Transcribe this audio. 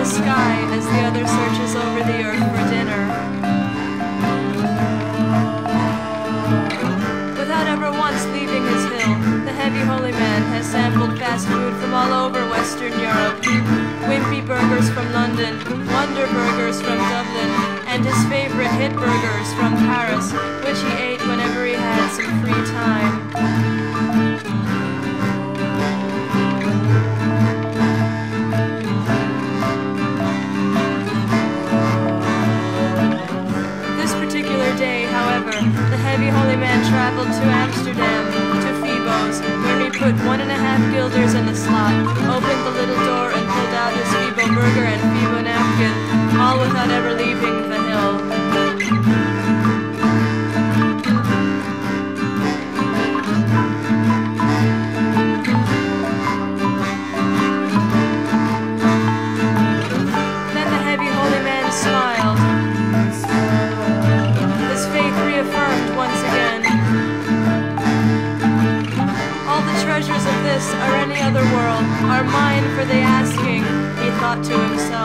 high as the other searches over the earth for dinner. Without ever once leaving his hill, the heavy holy man has sampled fast food from all over Western Europe. Wimpy burgers from London, Wonder burgers from Dublin, and his favorite hit burgers from Paris, traveled to Amsterdam, to Febo's, where he put one and a half guilders in the slot, opened the little door, and pulled out his Febo burger and Phoebo napkin, all without ever leaving of this or any other world are mine for the asking, he thought to himself.